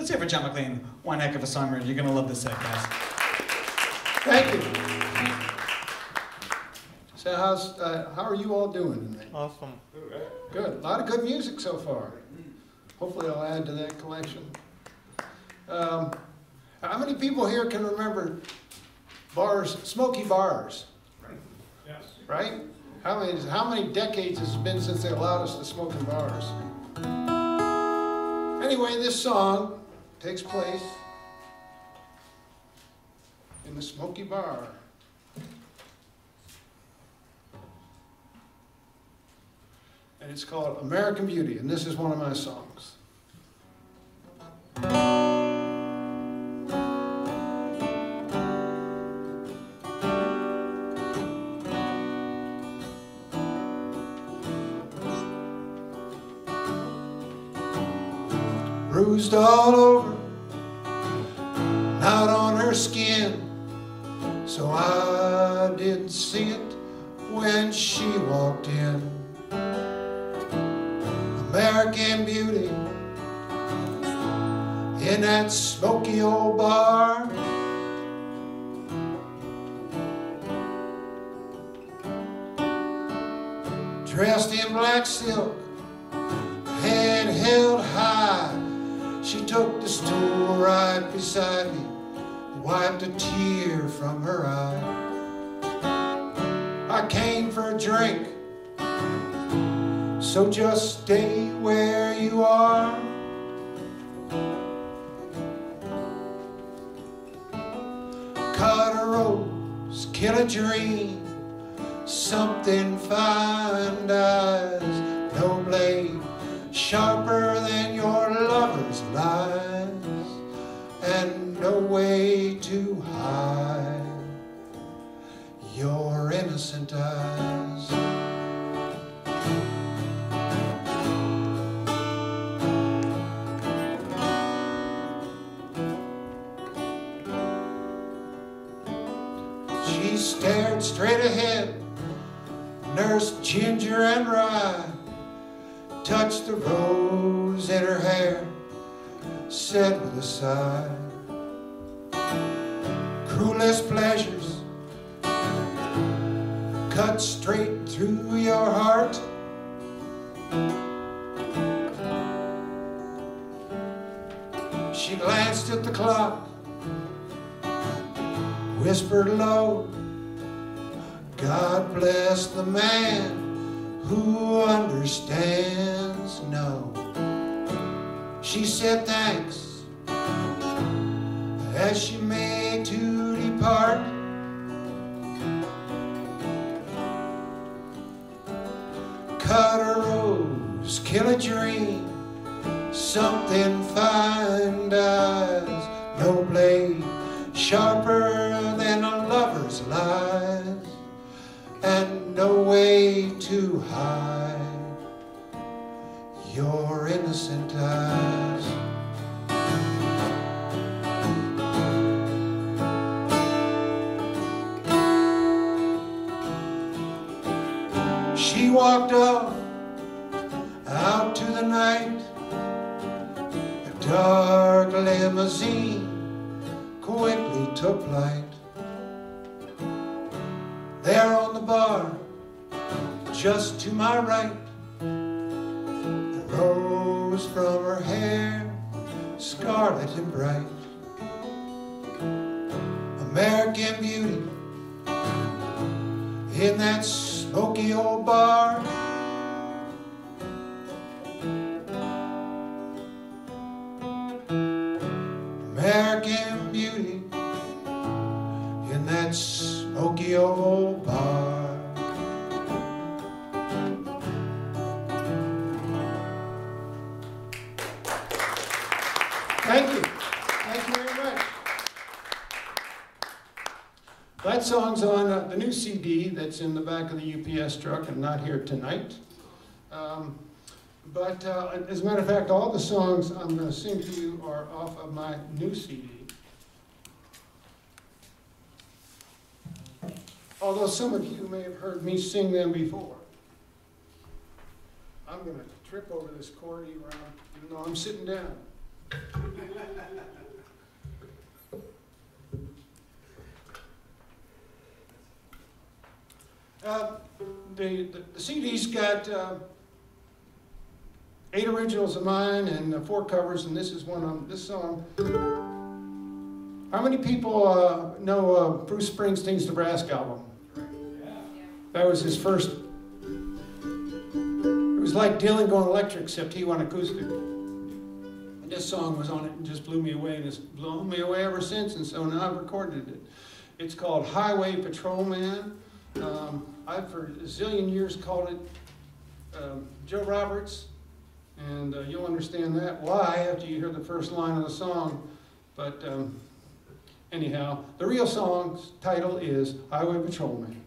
Let's hear it for John Maclean. One heck of a songwriter. You're gonna love this set, guys. Thank you. So how's, uh, how are you all doing tonight? Awesome. Good. A lot of good music so far. Hopefully I'll add to that collection. Um, how many people here can remember bars, smoky bars? Yes. Right? How many, how many decades has it been since they allowed us to smoke in bars? Anyway, this song takes place in the smoky bar. And it's called American Beauty, and this is one of my songs. Bruised all over, not on her skin. So I didn't see it when she walked in. American beauty in that smoky old bar. Dressed in black silk, head held took the stool right beside me, wiped a tear from her eye. I came for a drink, so just stay where you are. Cut a rose, kill a dream, something fine eyes, no blade sharper than your lover's lies, and no way to hide your innocent eyes. She stared straight ahead, nursed ginger and rye said with Cut a rose, kill a dream, something fine dies, no blade sharper than a lover's lies, and no way to hide your innocent eyes. Walked off out to the night, a dark limousine quickly took flight. There on the bar, just to my right, a rose from her hair, scarlet and bright. American beauty in that smoky old bar. American the new CD that's in the back of the UPS truck and not here tonight. Um, but uh, as a matter of fact, all the songs I'm going to sing to you are off of my new CD. Although some of you may have heard me sing them before. I'm going to trip over this chord around, even though I'm sitting down. the, the, the CD's got uh, eight originals of mine and uh, four covers, and this is one on this song. How many people uh, know uh, Bruce Springsteen's Nebraska album? That was his first. It was like Dylan going electric, except he went acoustic. And this song was on it and just blew me away, and it's blown me away ever since. And so now I've recorded it. It's called Highway Patrolman. Um, I've for a zillion years called it um, Joe Roberts, and uh, you'll understand that why after you hear the first line of the song. But um, anyhow, the real song's title is Highway Patrolman.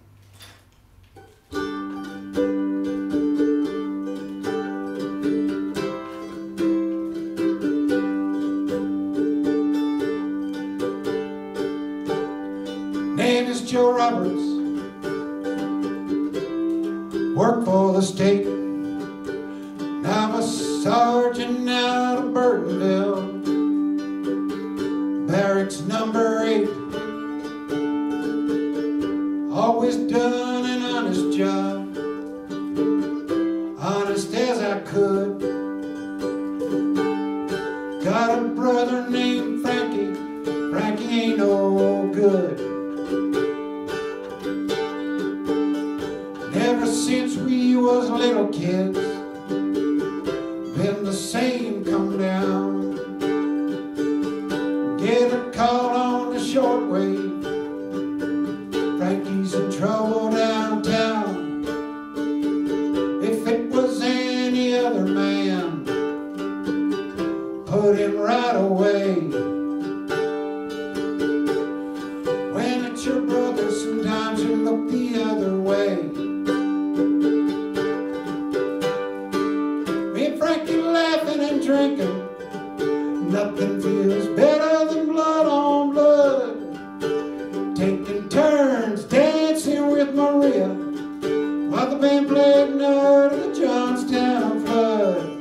Barracks number eight. Always done Taking turns dancing with Maria while the band played Night of the Johnstown Flood.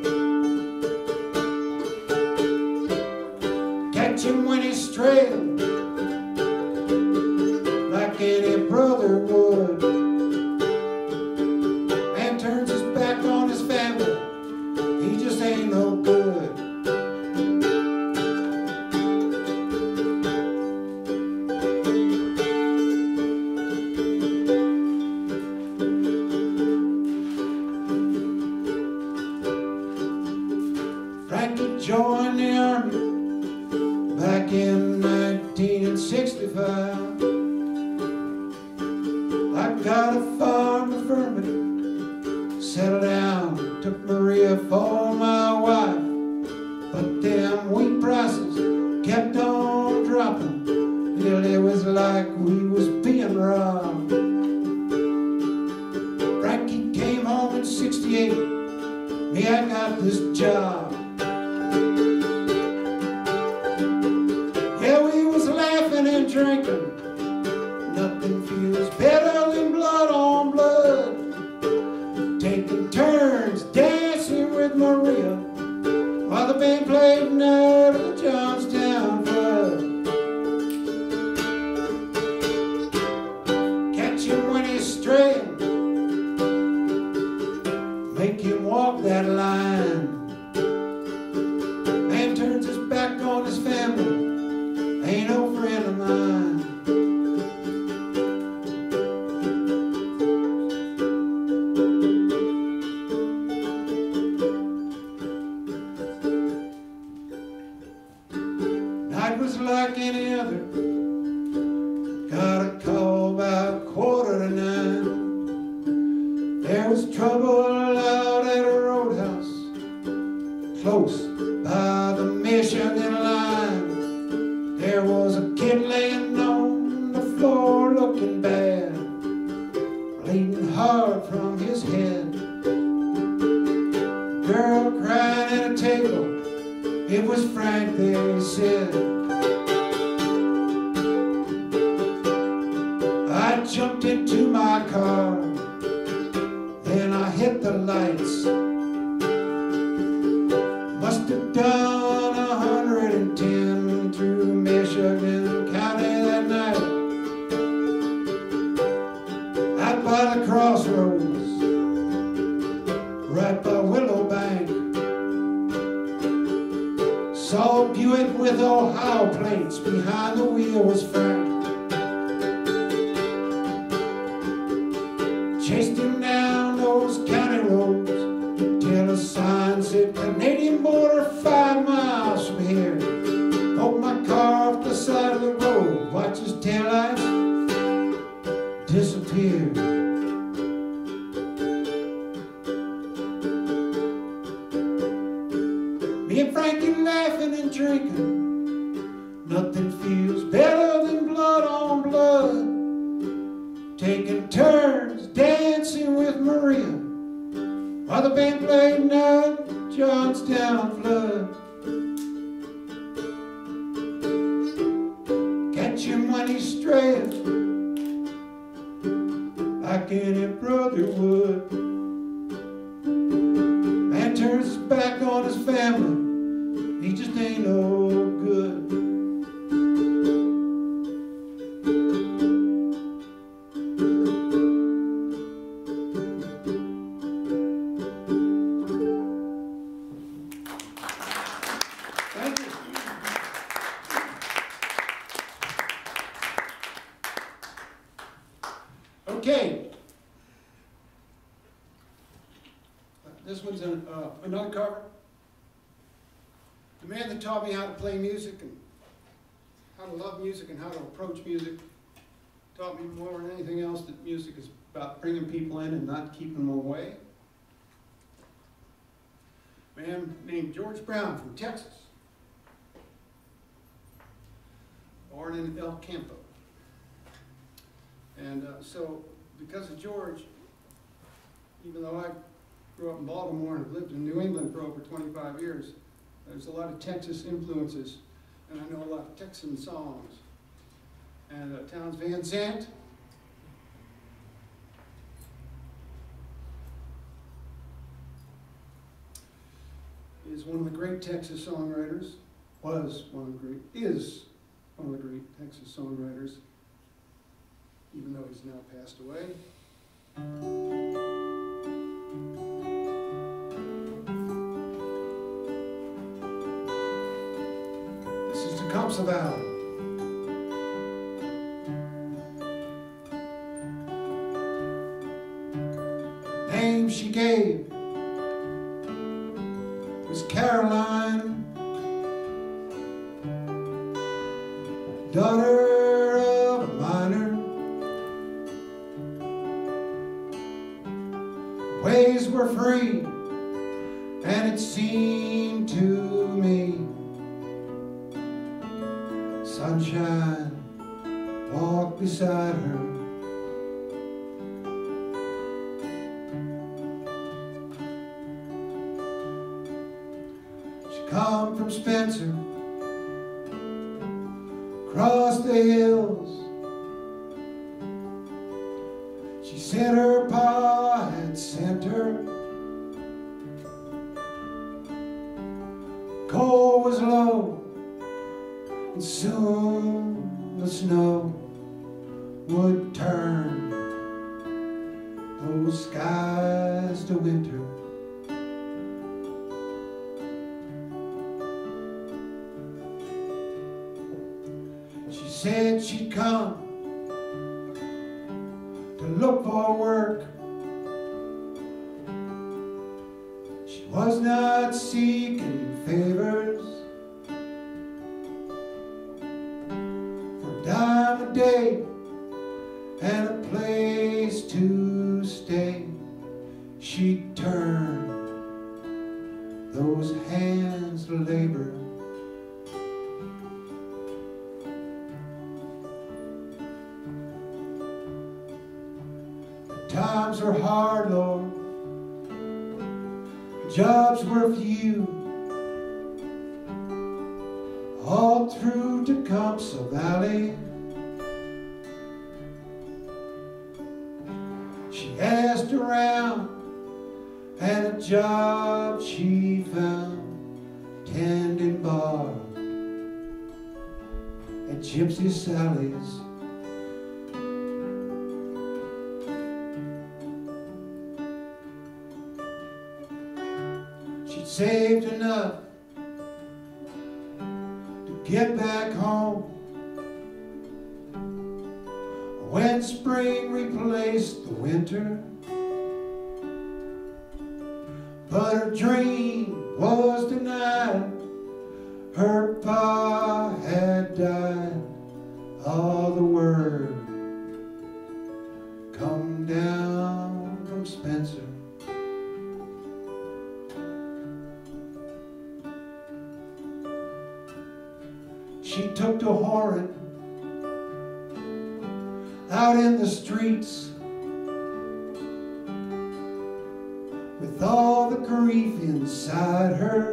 I got this job. Close by the Michigan line. There was a kid laying on the floor looking bad, bleeding hard from his head. Girl crying at a table, it was Frank, they said. Okay. This one's an, uh, another cover. The man that taught me how to play music and how to love music and how to approach music taught me more than anything else that music is about bringing people in and not keeping them away. A Man named George Brown from Texas. Born in El Campo. And uh, so, because of George, even though I grew up in Baltimore and have lived in New England for over 25 years, there's a lot of Texas influences, and I know a lot of Texan songs. And uh, Townes Van Zandt, is one of the great Texas songwriters, was one of the great, is one of the great Texas songwriters, even though he's now passed away. This is She said her pa had sent her. Coal was low, and soon the snow hard, Lord. Jobs were few. All through Tecumseh Valley. She asked around, and a job she found tending bar at Gypsy Sally's. Saved enough to get back home. When spring replaced the winter, but her dream was denied. Her pa had died. All the word come down She took to whoring out in the streets with all the grief inside her.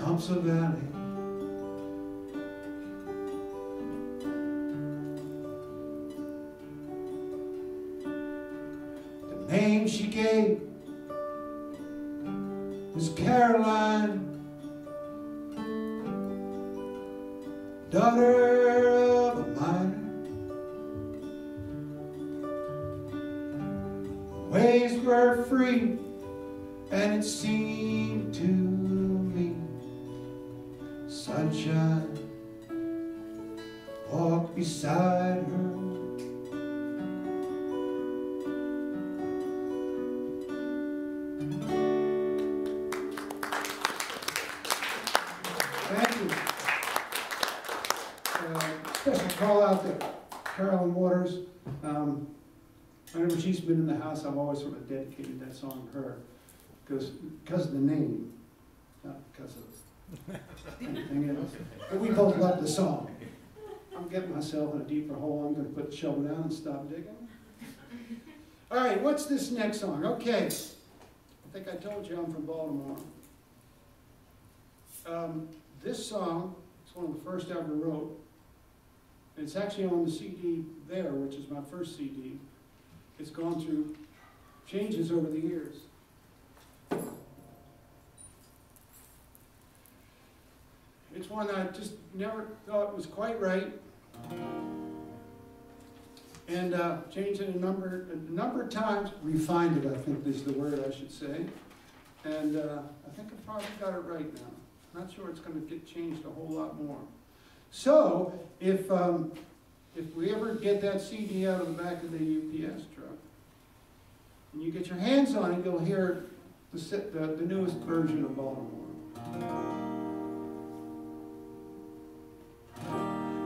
Comsall Valley. The name she gave was Caroline, song to her, because, because of the name, not because of anything else. But we both love the song. I'm getting myself in a deeper hole, I'm gonna put the shovel down and stop digging. All right, what's this next song? Okay, I think I told you I'm from Baltimore. Um, This song, it's one of the first I ever wrote. It's actually on the CD there, which is my first CD. It's gone through changes over the years. It's one I just never thought was quite right. And uh, changed it a number, a number of times, refined it, I think is the word I should say. And uh, I think I probably got it right now. Not sure it's gonna get changed a whole lot more. So, if, um, if we ever get that CD out of the back of the UPS and you get your hands on it, you'll hear the, the, the newest version of Baltimore.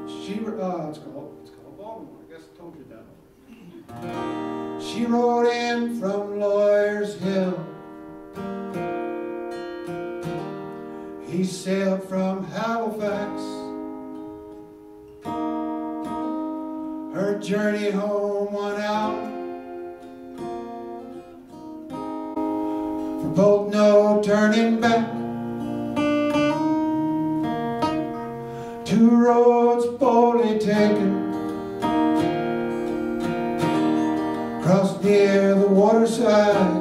She, uh, it's called, it's called Baltimore, I guess I told you that. She rode in from Lawyer's Hill. He sailed from Halifax. Her journey home won out. Both no turning back. Two roads boldly taken. Crossed near the waterside.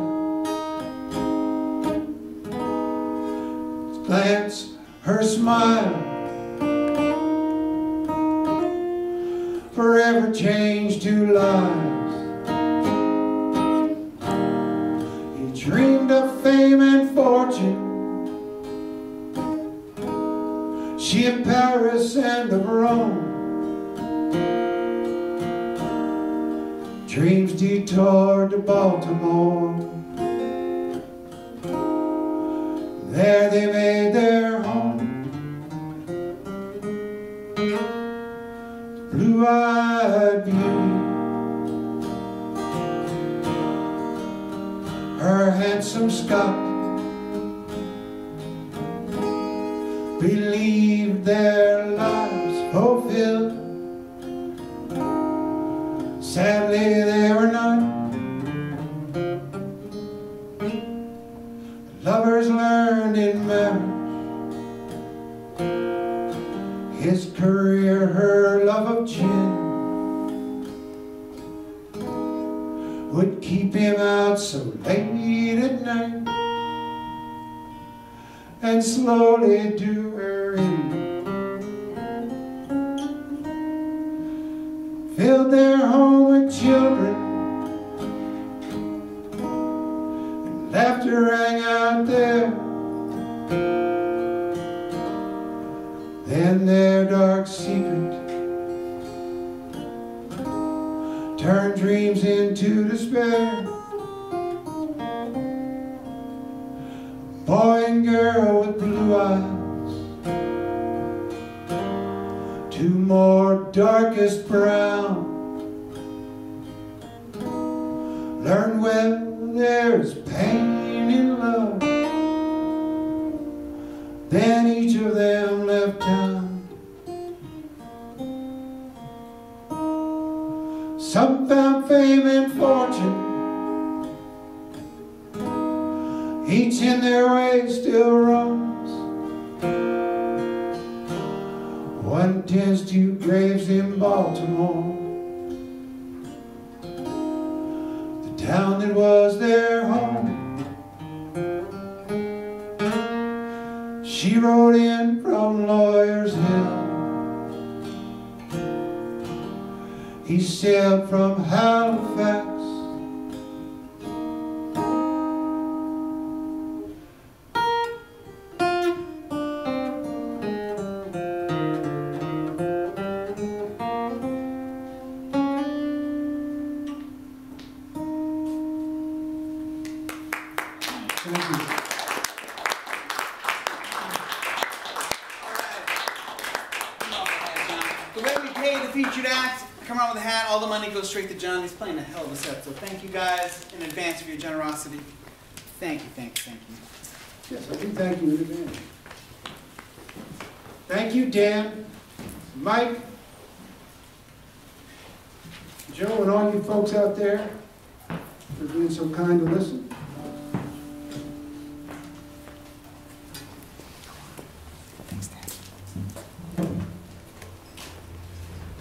Glance, her smile. forever changed to lives. Dreamed of fame and fortune. She of Paris and of Rome. Dreams detoured to Baltimore. There they made their Her handsome Scot believed their lives and slowly do her in. Filled their home with children and laughter rang out there. Then their dark secret turned dreams into despair. Eyes, two more darkest brown. Learn well there's pain in love. Then each of them left town. Some found fame and fortune. Each in their way still roams. One tends to graves in Baltimore. The town that was their home. She rode in from Lawyer's Hill. He sailed from Halifax.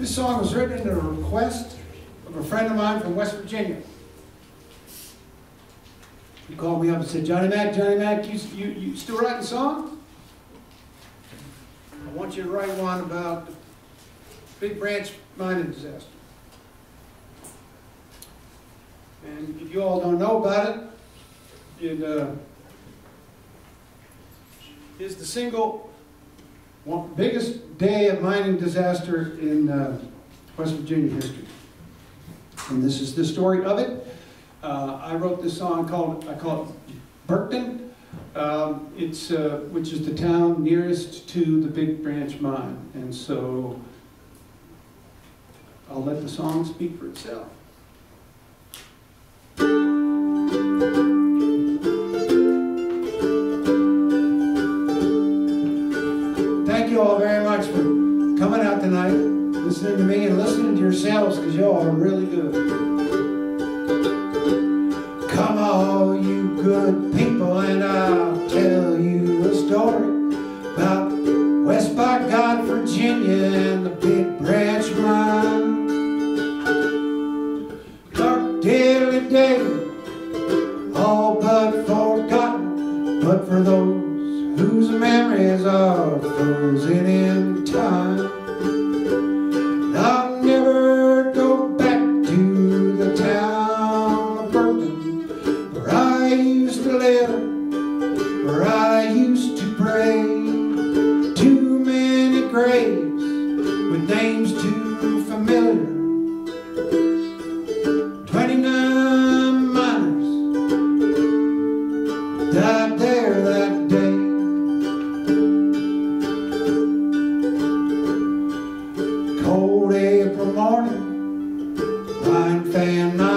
This song was written at a request of a friend of mine from West Virginia. He called me up and said, Johnny Mac, Johnny Mac, you, you, you still writing songs? I want you to write one about the Big Branch mining disaster. And if you all don't know about it, it, uh, is the single biggest day of mining disaster in uh, West Virginia history. And this is the story of it. Uh, I wrote this song called, I call it Burkton. Um, it's, uh, which is the town nearest to the Big Branch Mine. And so I'll let the song speak for itself. Coming out tonight, listening to me and listening to yourselves because you all are really good. Come all you good people and I'll tell you a story about West by God, Virginia and the Big Branch Mine. Dark daily day, all but forgotten, but for those whose memories are frozen in line fan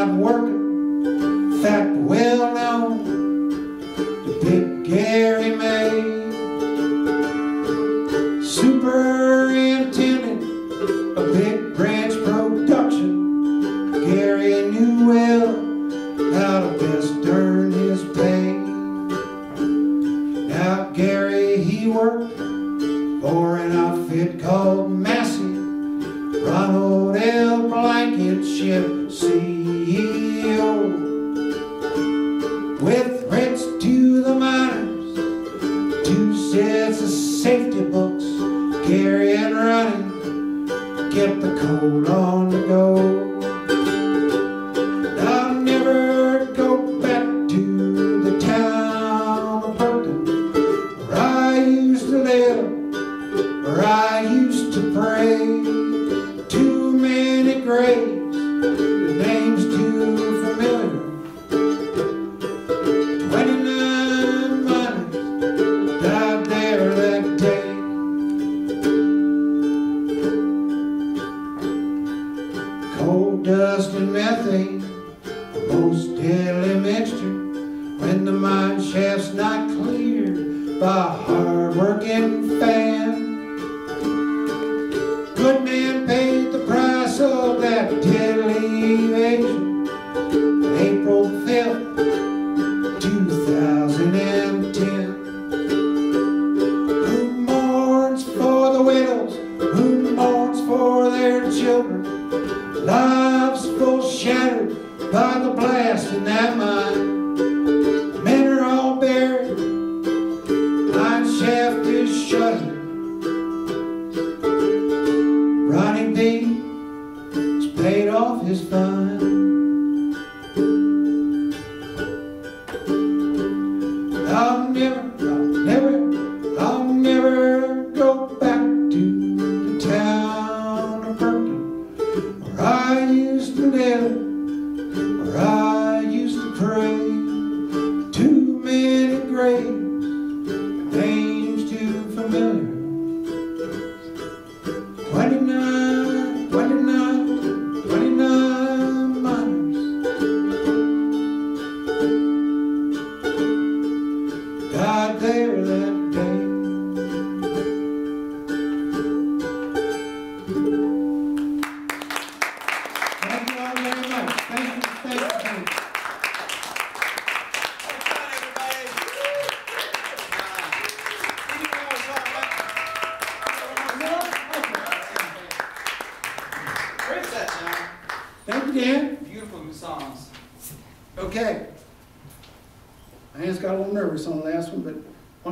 Never, I'll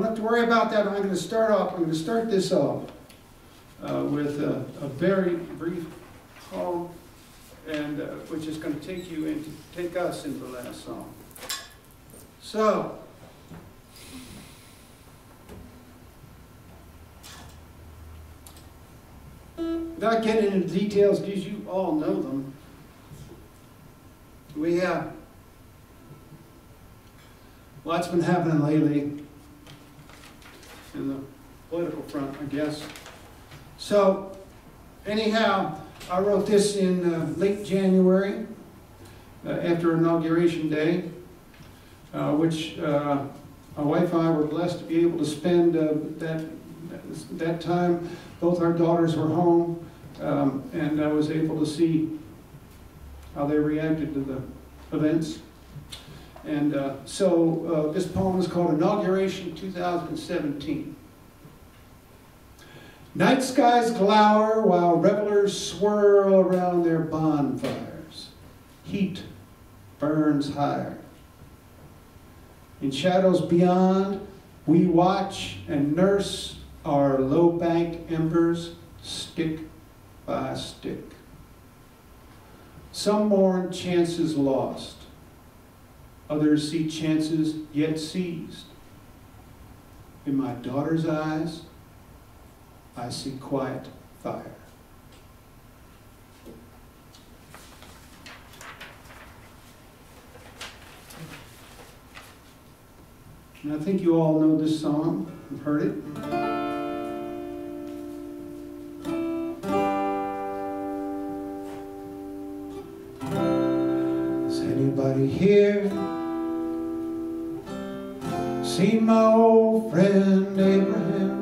don't have to worry about that. I'm going to start off, I'm going to start this off uh, with a, a very brief poem, and uh, which is going to take you into, take us into the last song. So, Not getting into details, because you all know them, we have Lots been happening lately in the political front, I guess. So, anyhow, I wrote this in uh, late January, uh, after inauguration day, uh, which uh, my wife and I were blessed to be able to spend uh, that, that time. Both our daughters were home, um, and I was able to see how they reacted to the events. And uh, so uh, this poem is called Inauguration 2017. Night skies glower while revelers swirl around their bonfires. Heat burns higher. In shadows beyond, we watch and nurse our low bank embers stick by stick. Some mourn chances lost. Others see chances yet seized. In my daughter's eyes, I see quiet fire. And I think you all know this song. You've heard it. Is anybody here see my old friend Abraham.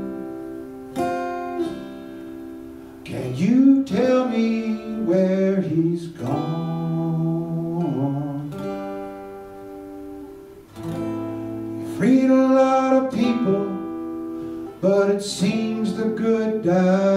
Can you tell me where he's gone? He freed a lot of people, but it seems the good die.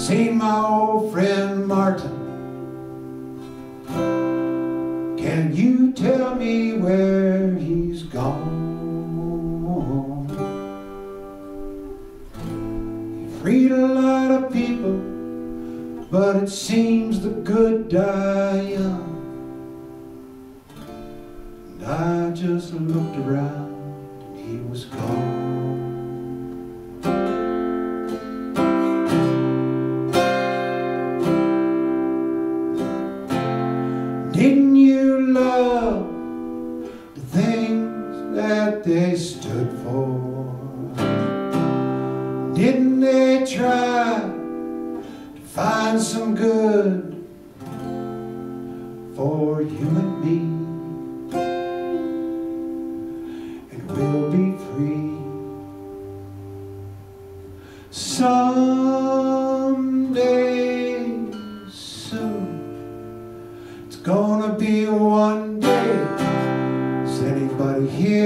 seen my old friend Martin. Can you tell me where he's gone? He freed a lot of people, but it seems the good die young. And I just looked around.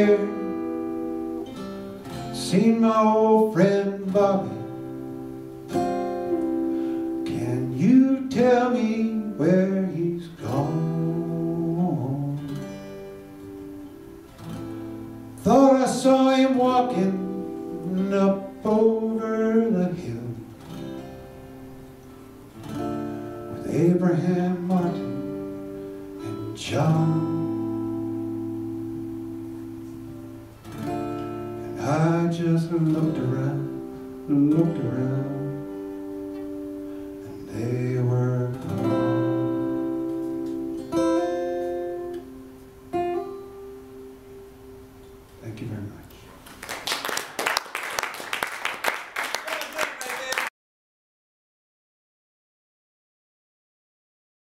there Seen my old friend Bobby. Can you tell me where